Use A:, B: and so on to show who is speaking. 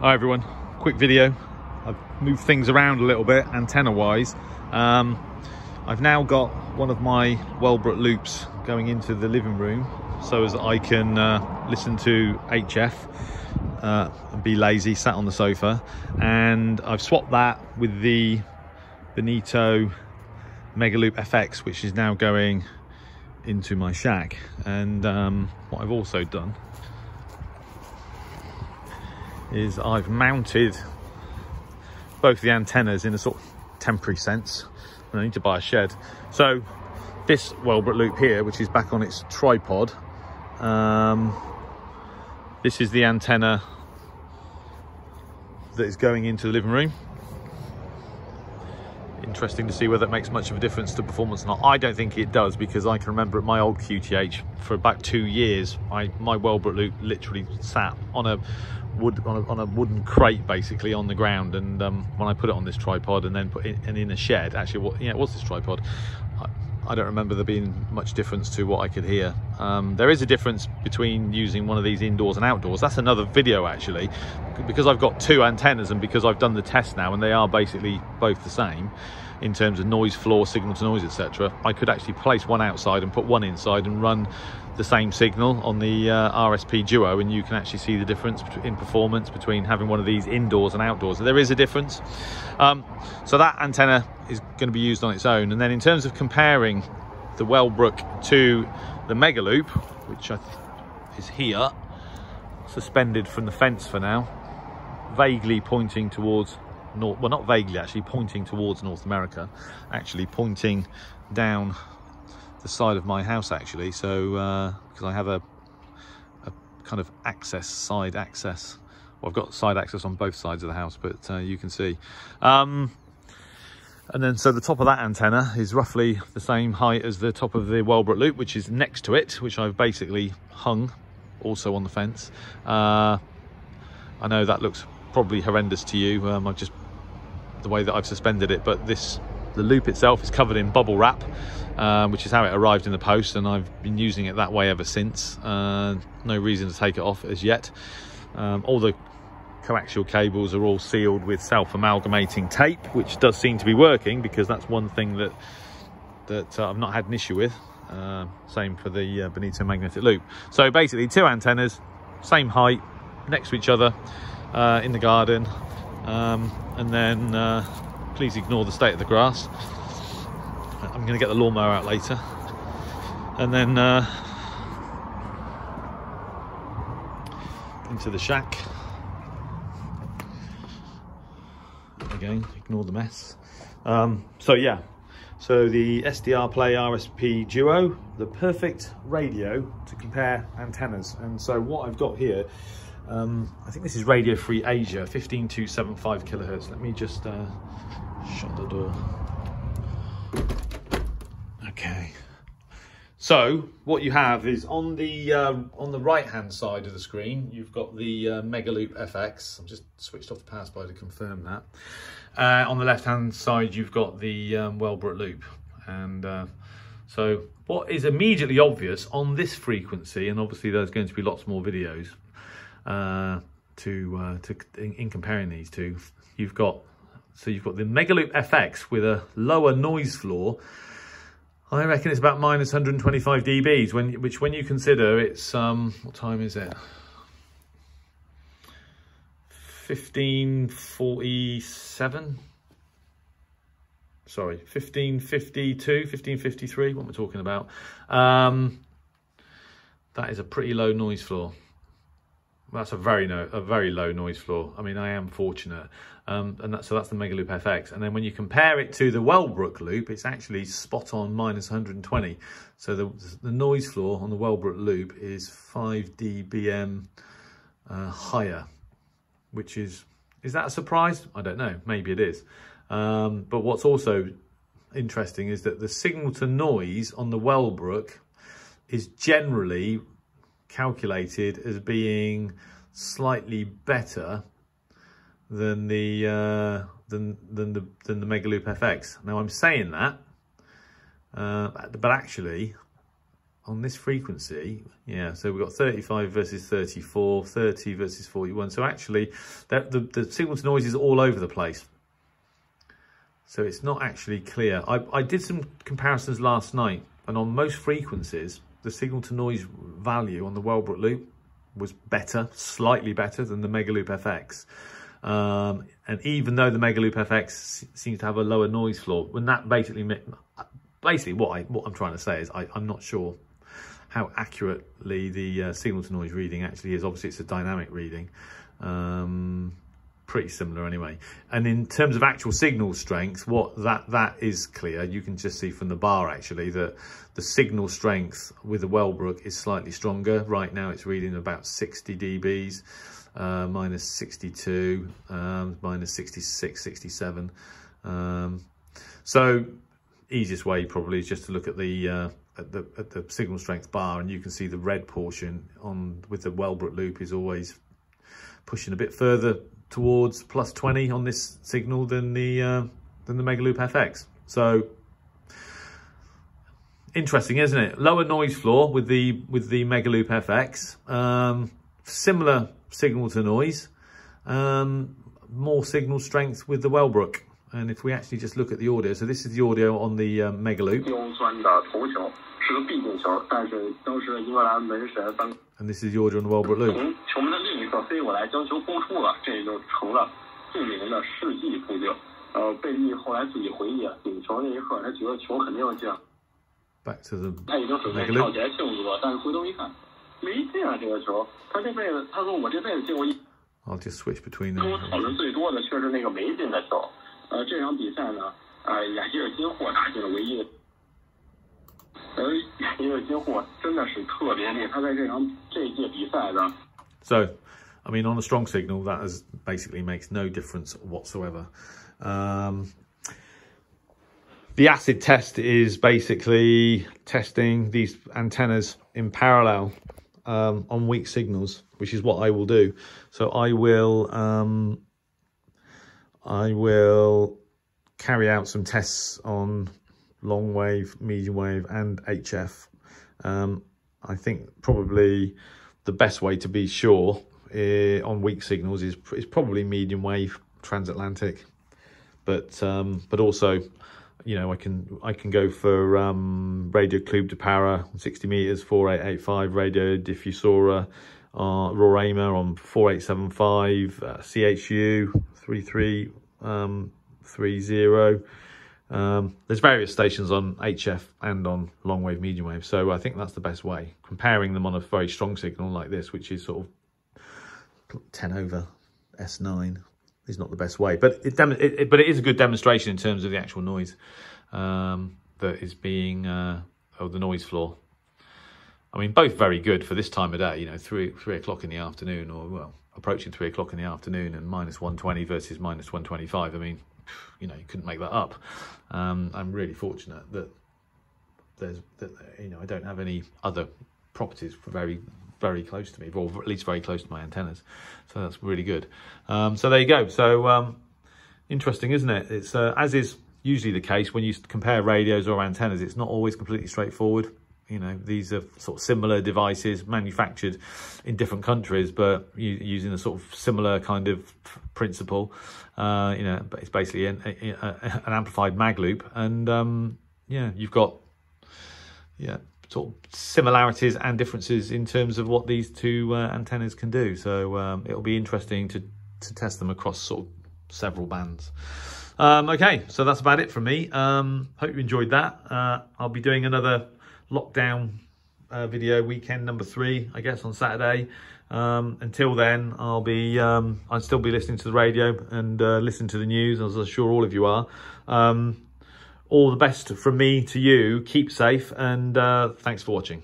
A: Hi everyone, quick video. I've moved things around a little bit antenna wise. Um, I've now got one of my Wellbrook loops going into the living room so as I can uh, listen to HF uh, and be lazy, sat on the sofa. And I've swapped that with the Bonito Megaloop FX, which is now going into my shack. And um, what I've also done is I've mounted both the antennas in a sort of temporary sense. And I need to buy a shed. So this Wellbrook loop here, which is back on its tripod, um, this is the antenna that is going into the living room. Interesting to see whether it makes much of a difference to performance or not. I don't think it does because I can remember at my old QTH for about two years, I, my Wellbrook loop literally sat on a wood on a, on a, wooden crate basically on the ground and um, when I put it on this tripod and then put it in, in a shed actually what yeah it was this tripod. I, I, don't remember there being much difference to what I could hear. Um, there is a difference between using one of these indoors and outdoors. That's another video actually because I've got two antennas and because I've done the test now and they are basically both the same in terms of noise floor signal to noise etc I could actually place one outside and put one inside and run the same signal on the uh, RSP Duo and you can actually see the difference in performance between having one of these indoors and outdoors. There is a difference. Um, so that antenna is going to be used on its own. And then in terms of comparing the Wellbrook to the Mega Loop, which is here, suspended from the fence for now, vaguely pointing towards North, well not vaguely actually, pointing towards North America, actually pointing down the side of my house actually. So because uh, I have a, a, kind of access side access. Well I've got side access on both sides of the house but uh, you can see. Um, and then so the top of that antenna is roughly the same height as the top of the Wellbrook loop which is next to it which I've basically hung also on the fence. Uh, I know that looks probably horrendous to you um, I've just the way that I've suspended it but this the loop itself is covered in bubble wrap uh, which is how it arrived in the post and I've been using it that way ever since. Uh, no reason to take it off as yet. Um, all the coaxial cables are all sealed with self-amalgamating tape, which does seem to be working because that's one thing that that uh, I've not had an issue with. Uh, same for the uh, Bonito magnetic loop. So basically two antennas, same height, next to each other uh, in the garden. Um, and then please ignore the state of the grass. I'm going to get the lawnmower out later. And then uh, into the shack. Again, ignore the mess. Um, so yeah, so the SDRplay RSP Duo, the perfect radio to compare antennas. And so what I've got here, um, I think this is Radio Free Asia, 15275 kilohertz. Let me just uh, shut the door. Okay. So what you have is on the uh, on the right hand side of the screen, you've got the uh, Megaloop FX. I've just switched off the power supply to confirm that. Uh, on the left hand side, you've got the um, Wellbrook loop. And uh, so what is immediately obvious on this frequency, and obviously there's going to be lots more videos uh, to, uh, to in, in comparing these two, you've got so you've got the Megaloop FX with a lower noise floor I reckon it's about minus 125 dBs, when, which when you consider it's, um, what time is it? 1547? Sorry, 1552, 1553, what am I talking about? Um, that is a pretty low noise floor. That's a very no, a very low noise floor. I mean, I am fortunate. Um, and that, so that's the Mega Loop FX. And then when you compare it to the Wellbrook loop, it's actually spot on minus 120. So the, the noise floor on the Wellbrook loop is 5 dBm uh, higher, which is, is that a surprise? I don't know, maybe it is. Um, but what's also interesting is that the signal to noise on the Wellbrook is generally calculated as being slightly better than the uh, than than the than the Megaloop FX. Now I'm saying that, uh, but actually, on this frequency, yeah, so we've got 35 versus 34, 30 versus 41. So actually, that, the, the signal to noise is all over the place. So it's not actually clear. I, I did some comparisons last night, and on most frequencies, the signal to noise value on the Wellbrook loop was better, slightly better than the Megaloop FX. Um, and even though the Megaloop FX seems to have a lower noise floor, when that basically, basically what, I, what I'm trying to say is I, I'm not sure how accurately the uh, signal to noise reading actually is. Obviously, it's a dynamic reading. Um, pretty similar anyway. And in terms of actual signal strength, what that that is clear. You can just see from the bar actually that the signal strength with the Wellbrook is slightly stronger. Right now it's reading about 60 dBs, uh, minus 62, um, minus 66, 67. Um, so easiest way probably is just to look at the uh, at the at the signal strength bar and you can see the red portion on with the Wellbrook loop is always pushing a bit further towards plus 20 on this signal than the uh, than the Megaloop FX. So interesting, isn't it? Lower noise floor with the with the Megaloop FX. Um, similar signal to noise. Um, more signal strength with the Wellbrook. And if we actually just look at the audio, so this is the audio on the uh, Megaloop. And this is the audio on the Wellbrook loop. 飞过来，将球拨出了，这就成了著名的世纪扑救。呃，贝利后来自己回忆，顶球那一刻，他觉得球肯定要进。Back to the 他已经准备跳起来庆祝了，但是回头一看，没进啊这个球。他这辈子，他说我这辈子进过一。I'll just switch between them. 跟我讨论最多的却是那个没进的球。呃，这场比赛呢，呃，雅基尔金霍打进了唯一的。So, I mean, on a strong signal, that is basically makes no difference whatsoever. Um, the acid test is basically testing these antennas in parallel um, on weak signals, which is what I will do. So I will, um, I will carry out some tests on long wave, medium wave and HF. Um, I think probably the best way to be sure uh, on weak signals is, is probably medium wave transatlantic. But um, but also, you know, I can I can go for um, Radio Club de Para 60 meters 4885 Radio Difusora uh, Roraima on 4875 uh, CHU 3330 um, um, there's various stations on HF and on long wave, medium wave. So I think that's the best way. Comparing them on a very strong signal like this, which is sort of 10 over S9 is not the best way. But it, it, it but it is a good demonstration in terms of the actual noise um, that is being, uh, oh, the noise floor. I mean, both very good for this time of day, you know, three, three o'clock in the afternoon or, well, approaching three o'clock in the afternoon and minus 120 versus minus 125. I mean, you know, you couldn't make that up. Um, I'm really fortunate that there's, that, you know, I don't have any other properties for very, very close to me, or at least very close to my antennas. So that's really good. Um, so there you go. So um, interesting, isn't it? It's uh, as is usually the case when you compare radios or antennas, it's not always completely straightforward. You know, these are sort of similar devices manufactured in different countries, but using a sort of similar kind of principle. Uh, you know, it's basically an, an amplified mag loop, and um, yeah, you've got yeah sort of similarities and differences in terms of what these two uh, antennas can do. So um, it'll be interesting to to test them across sort of several bands. Um, okay, so that's about it from me. Um, hope you enjoyed that. Uh, I'll be doing another lockdown uh, video, weekend number three, I guess, on Saturday. Um, until then, I'll be, um, I'll still be listening to the radio and uh, listening to the news, as I'm sure all of you are. All the best from me to you. Keep safe and uh, thanks for watching.